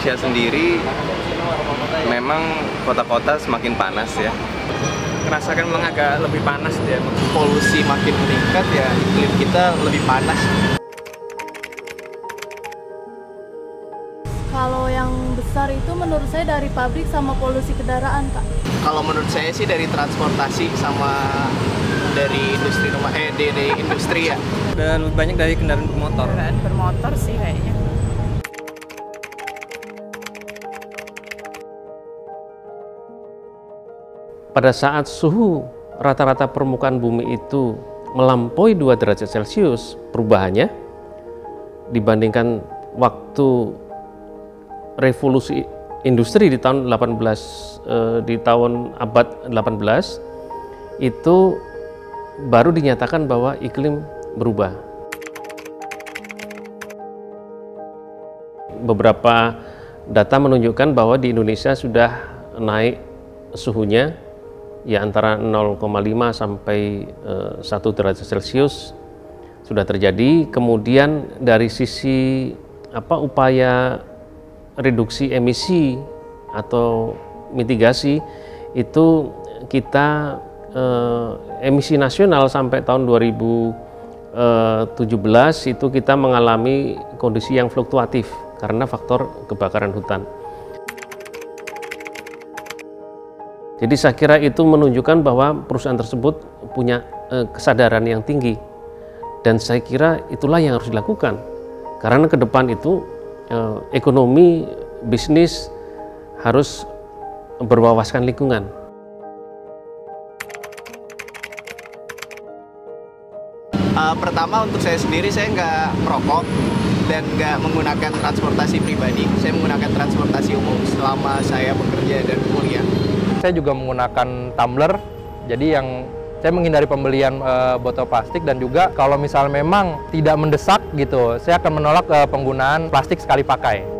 Indonesia sendiri memang kota-kota semakin panas ya. Merasakan memang agak lebih panas dia. Polusi makin meningkat ya iklim kita lebih panas. Kalau yang besar itu menurut saya dari pabrik sama polusi kendaraan, Kak. Kalau menurut saya sih dari transportasi sama dari industri rumah eh dari industri ya. Dan lebih banyak dari kendaraan bermotor. Kendaraan bermotor sih kayaknya. Pada saat suhu rata-rata permukaan bumi itu melampaui 2 derajat Celcius perubahannya dibandingkan waktu revolusi industri di tahun 18 eh, di tahun abad 18 itu baru dinyatakan bahwa iklim berubah. Beberapa data menunjukkan bahwa di Indonesia sudah naik suhunya ya antara 0,5 sampai uh, 1 derajat Celcius sudah terjadi. Kemudian dari sisi apa upaya reduksi emisi atau mitigasi itu kita uh, emisi nasional sampai tahun 2017 itu kita mengalami kondisi yang fluktuatif karena faktor kebakaran hutan. Jadi saya kira itu menunjukkan bahwa perusahaan tersebut punya eh, kesadaran yang tinggi dan saya kira itulah yang harus dilakukan karena ke depan itu eh, ekonomi bisnis harus berwawaskan lingkungan. Uh, pertama untuk saya sendiri saya nggak merokok dan nggak menggunakan transportasi pribadi. Saya menggunakan transportasi umum selama saya bekerja dan kuliah. Saya juga menggunakan tumbler, jadi yang saya menghindari pembelian e, botol plastik dan juga kalau misal memang tidak mendesak gitu, saya akan menolak e, penggunaan plastik sekali pakai.